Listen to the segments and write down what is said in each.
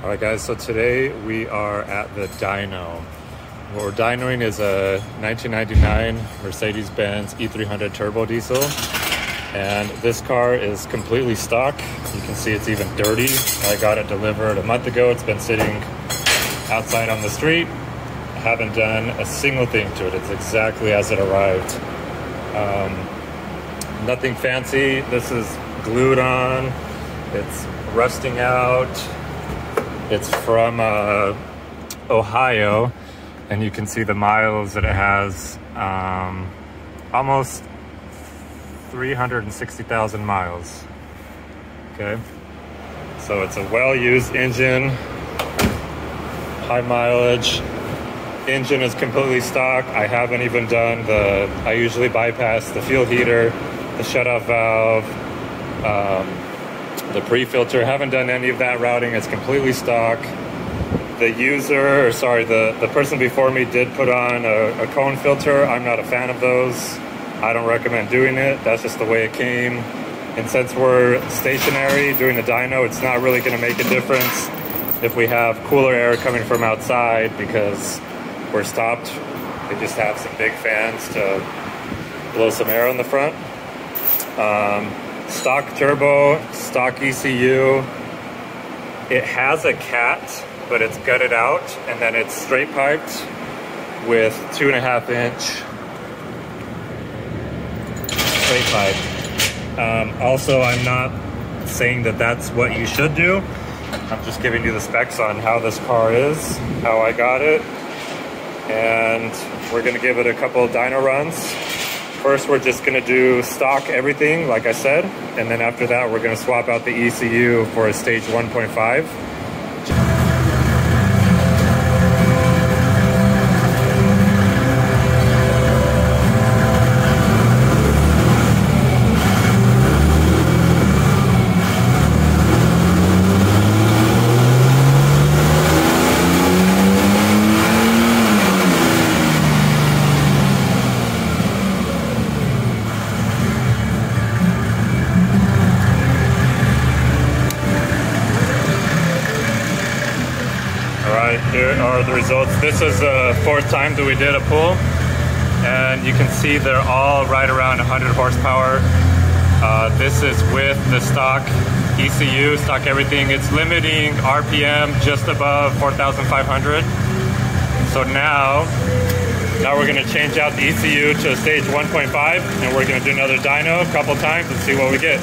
All right, guys, so today we are at the dyno. What we're dynoing is a 1999 Mercedes Benz E300 Turbo Diesel. And this car is completely stock. You can see it's even dirty. I got it delivered a month ago. It's been sitting outside on the street. I haven't done a single thing to it. It's exactly as it arrived. Um, nothing fancy. This is glued on. It's rusting out. It's from uh, Ohio, and you can see the miles that it has. Um, almost 360,000 miles. Okay, so it's a well-used engine, high mileage. Engine is completely stock. I haven't even done the. I usually bypass the fuel heater, the shut-off valve. Um, the pre-filter haven't done any of that routing it's completely stock. The user or sorry the the person before me did put on a, a, cone filter i'm not a fan of those. I don't recommend doing it that's just the way it came. And since we're stationary doing the dyno it's not really going to make a difference if we have cooler air coming from outside because we're stopped. We just have some big fans to blow some air on the front. Um, stock turbo, stock ECU. It has a cat, but it's gutted out, and then it's straight piped with two and a half inch straight pipe. Um, also, I'm not saying that that's what you should do. I'm just giving you the specs on how this car is, how I got it, and we're gonna give it a couple of dyno runs First, we're just gonna do stock everything, like I said, and then after that, we're gonna swap out the ECU for a stage 1.5. This is the fourth time that we did a pull and you can see they're all right around 100 horsepower. Uh, this is with the stock ECU, stock everything. It's limiting RPM just above 4,500. So now, now we're gonna change out the ECU to stage 1.5 and we're gonna do another dyno a couple times and see what we get.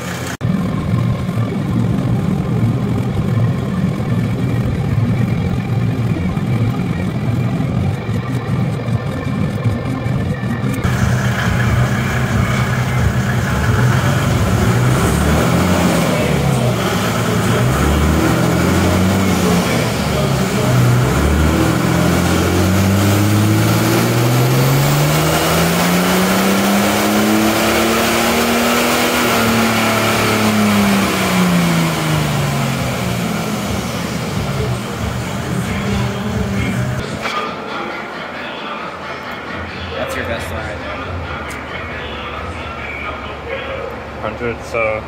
So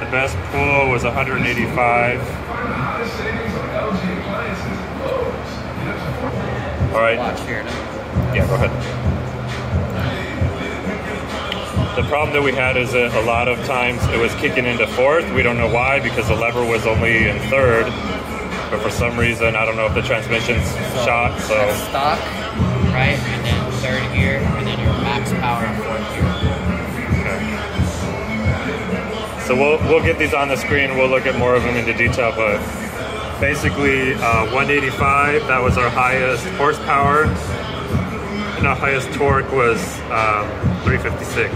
the best pool was 185. All right. Yeah, go ahead. The problem that we had is that a lot of times it was kicking into fourth. We don't know why because the lever was only in third. But for some reason, I don't know if the transmission's so shot. So stock, right, and then third gear, and then your max power on fourth gear. So we'll we'll get these on the screen. We'll look at more of them into detail, but basically uh, 185. That was our highest horsepower, and our highest torque was um, 356.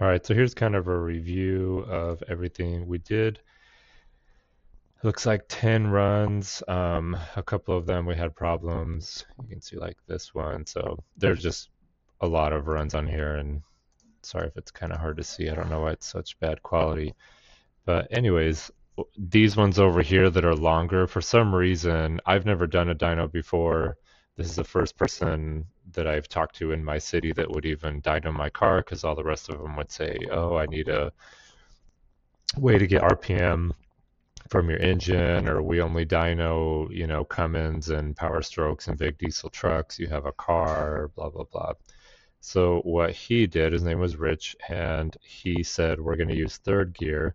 All right, so here's kind of a review of everything we did looks like 10 runs um, a couple of them we had problems you can see like this one so there's just a lot of runs on here and sorry if it's kind of hard to see i don't know why it's such bad quality but anyways these ones over here that are longer for some reason i've never done a dyno before this is the first person that i've talked to in my city that would even dyno my car because all the rest of them would say oh i need a way to get RPM from your engine, or we only dyno, you know, Cummins and Power Strokes and big diesel trucks. You have a car, blah blah blah. So what he did, his name was Rich, and he said we're going to use third gear.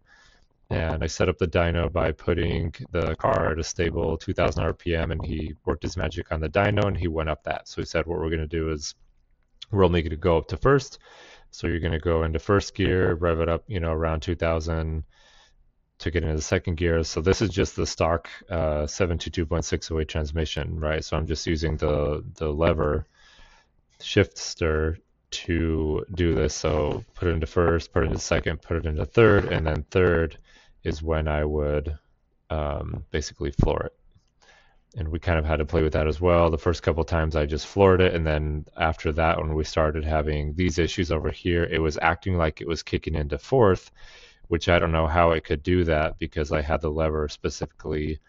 And I set up the dyno by putting the car at a stable 2,000 RPM, and he worked his magic on the dyno, and he went up that. So he said what we're going to do is we're only going to go up to first. So you're going to go into first gear, rev it up, you know, around 2,000 to get into the second gear. So this is just the stock uh, 722.608 transmission, right? So I'm just using the the lever shift stir to do this. So put it into first, put it into second, put it into third, and then third is when I would um, basically floor it. And we kind of had to play with that as well. The first couple times I just floored it, and then after that, when we started having these issues over here, it was acting like it was kicking into fourth, which I don't know how it could do that because I had the lever specifically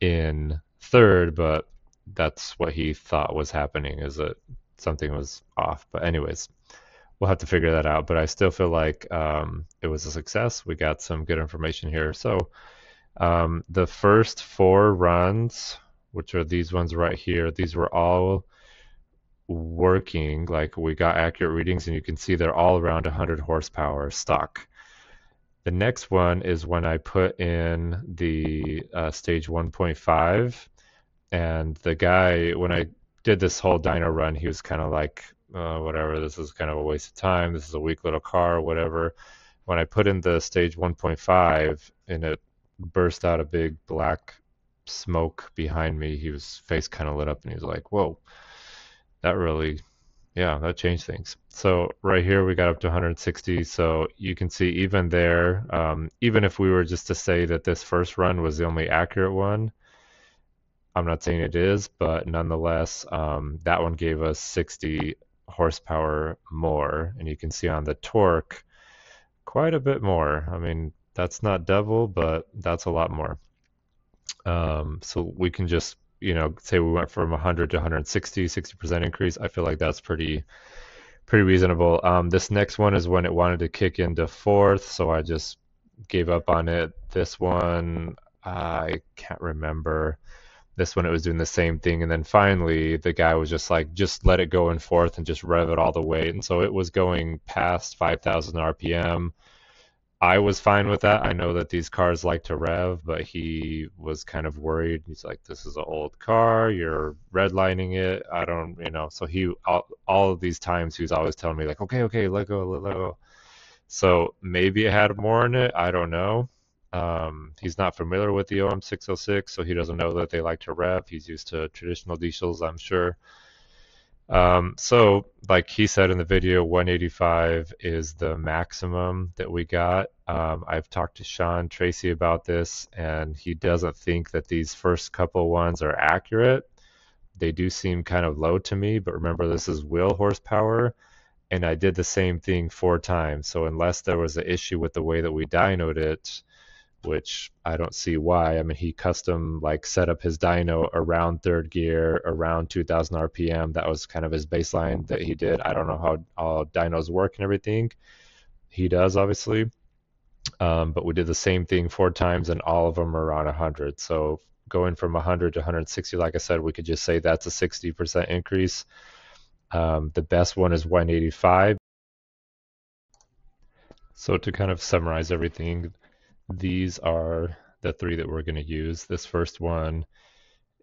in third, but that's what he thought was happening is that something was off. But anyways, we'll have to figure that out. But I still feel like um, it was a success. We got some good information here. So um, the first four runs, which are these ones right here, these were all working. Like we got accurate readings, and you can see they're all around 100 horsepower stock. The next one is when I put in the uh, stage 1.5, and the guy when I did this whole dyno run, he was kind of like, uh, whatever, this is kind of a waste of time. This is a weak little car, whatever. When I put in the stage 1.5 and it burst out a big black smoke behind me, he was face kind of lit up and he was like, whoa, that really, yeah, that changed things. So right here we got up to 160. So you can see even there, um, even if we were just to say that this first run was the only accurate one, I'm not saying it is, but nonetheless, um, that one gave us 60 horsepower more. And you can see on the torque, quite a bit more. I mean, that's not double, but that's a lot more. Um, so we can just, you know, say we went from 100 to 160, 60% increase. I feel like that's pretty, pretty reasonable. Um, this next one is when it wanted to kick into fourth, so I just gave up on it. This one, I can't remember this one it was doing the same thing. And then finally the guy was just like just let it go in fourth and just rev it all the way. And so it was going past 5000 rpm i was fine with that. I know that these cars like to rev but he was kind of worried. He's like this is an old car. You're redlining it. I don't you know. So he all, all of these times he was always telling me like okay okay let go let go. So maybe it had more in it. I don't know um, he's not familiar with the OM606, so he doesn't know that they like to rev. He's used to traditional diesels, I'm sure. Um, so, like he said in the video, 185 is the maximum that we got. Um, I've talked to Sean Treacy about this, and he doesn't think that these first couple ones are accurate. They do seem kind of low to me, but remember, this is wheel horsepower, and I did the same thing four times. So, unless there was an issue with the way that we dynoed it, which I don't see why. I mean, he custom like set up his dyno around third gear, around 2000 RPM. That was kind of his baseline that he did. I don't know how all dynos work and everything. He does, obviously. Um, but we did the same thing four times, and all of them are around 100. So going from 100 to 160, like I said, we could just say that's a 60% increase. Um, the best one is 185. So to kind of summarize everything, these are the three that we're going to use. This first one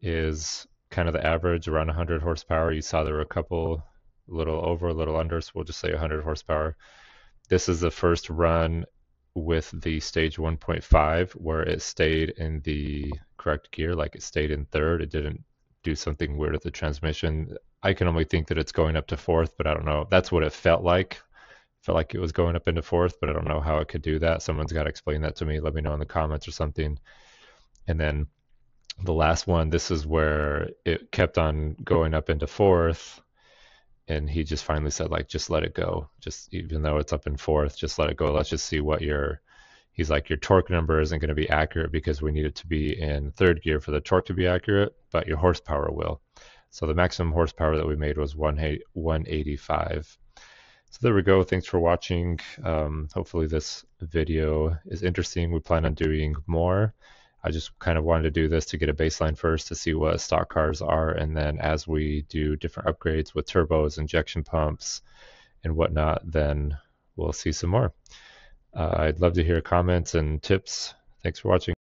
is kind of the average, around 100 horsepower. You saw there were a couple, little over, a little under, so we'll just say 100 horsepower. This is the first run with the stage 1.5 where it stayed in the correct gear, like it stayed in third. It didn't do something weird with the transmission. I can only think that it's going up to fourth, but I don't know. That's what it felt like felt like it was going up into fourth, but I don't know how it could do that. Someone's got to explain that to me. Let me know in the comments or something. And then the last one, this is where it kept on going up into fourth. And he just finally said, like, just let it go. Just even though it's up in fourth, just let it go. Let's just see what your he's like your torque number isn't going to be accurate because we need it to be in third gear for the torque to be accurate, but your horsepower will. So the maximum horsepower that we made was 185. So there we go. Thanks for watching. Um, hopefully this video is interesting. We plan on doing more. I just kind of wanted to do this to get a baseline first to see what stock cars are. And then as we do different upgrades with turbos, injection pumps, and whatnot, then we'll see some more. Uh, I'd love to hear comments and tips. Thanks for watching.